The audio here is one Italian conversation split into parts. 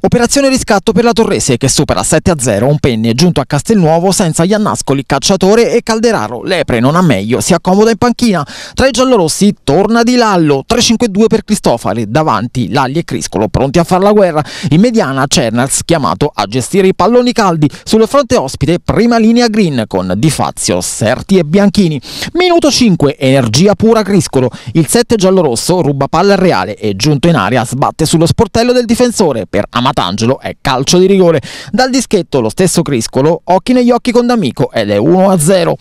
Operazione riscatto per la Torrese che supera 7-0 un penne giunto a Castelnuovo senza Iannascoli, Cacciatore e Calderaro. Lepre non ha meglio, si accomoda in panchina. Tra i giallorossi torna Di Lallo, 3-5-2 per Cristofari, davanti Lalli e Criscolo pronti a fare la guerra. In mediana Cernals chiamato a gestire i palloni caldi. Sul fronte ospite prima linea green con Di Fazio, Serti e Bianchini. Minuto 5, energia pura Criscolo. Il 7 giallorosso ruba palla al Reale e giunto in aria sbatte sullo sportello del difensore per Amatangelo è calcio di rigore. Dal dischetto lo stesso Criscolo, occhi negli occhi con D'Amico ed è 1-0.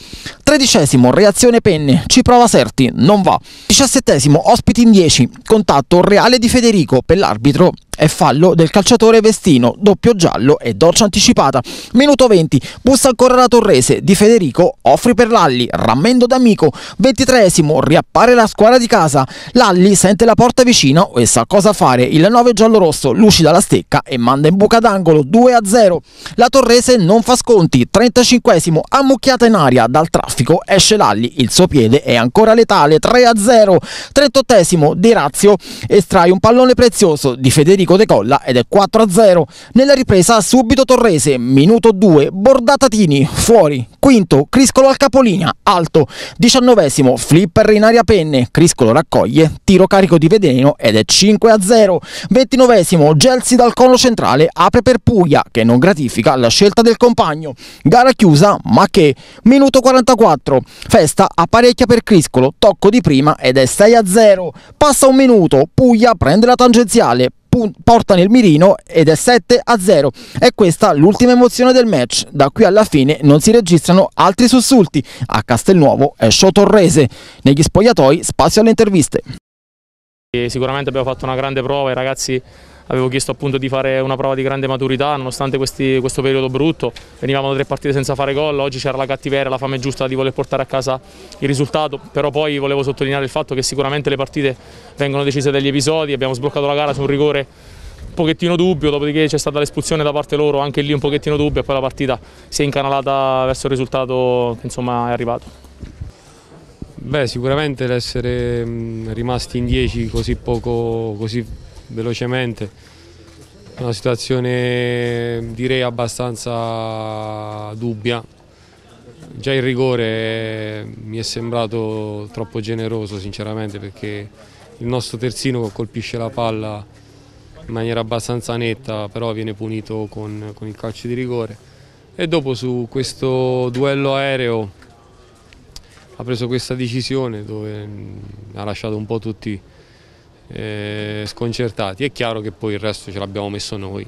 Tredicesimo, reazione penne, ci prova Serti, non va. Diciassettesimo, ospiti in 10, contatto reale di Federico per l'arbitro è fallo del calciatore Vestino, doppio giallo e doccia anticipata. Minuto 20, bussa ancora la Torrese, di Federico, offri per Lalli, rammendo d'amico. 23esimo, riappare la squadra di casa. Lalli sente la porta vicino e sa cosa fare. Il 9 giallo-rosso lucida la stecca e manda in buca d'angolo 2-0. La Torrese non fa sconti. 35esimo, ammucchiata in aria dal traffico, esce Lalli, il suo piede è ancora letale 3-0. 38esimo, Di Razio estrae un pallone prezioso di Federico Federico decolla ed è 4-0. Nella ripresa subito Torrese, minuto 2, Bordatatini, fuori. Quinto, Criscolo al capolinea, alto. Diciannovesimo, flipper in aria penne, Criscolo raccoglie, tiro carico di veleno ed è 5-0. Ventinovesimo, Gelsi dal cono centrale, apre per Puglia, che non gratifica la scelta del compagno. Gara chiusa, ma che? Minuto 44, Festa apparecchia per Criscolo, tocco di prima ed è 6-0. Passa un minuto, Puglia prende la tangenziale, porta nel mirino ed è 7 a 0. È questa l'ultima emozione del match. Da qui alla fine non si registrano altri sussulti. A Castelnuovo è show torrese. Negli spogliatoi spazio alle interviste. Sicuramente abbiamo fatto una grande prova, i ragazzi avevo chiesto appunto di fare una prova di grande maturità nonostante questi, questo periodo brutto, venivamo da tre partite senza fare gol, oggi c'era la cattiveria, la fame giusta di voler portare a casa il risultato, però poi volevo sottolineare il fatto che sicuramente le partite vengono decise dagli episodi, abbiamo sbloccato la gara su un rigore un pochettino dubbio, dopodiché c'è stata l'espulsione da parte loro, anche lì un pochettino dubbio e poi la partita si è incanalata verso il risultato che insomma è arrivato. Beh, sicuramente l'essere rimasti in 10 così poco, così velocemente. Una situazione direi abbastanza dubbia. Già il rigore mi è sembrato troppo generoso sinceramente perché il nostro terzino colpisce la palla in maniera abbastanza netta però viene punito con, con il calcio di rigore e dopo su questo duello aereo ha preso questa decisione dove ha lasciato un po' tutti eh, sconcertati. È chiaro che poi il resto ce l'abbiamo messo noi.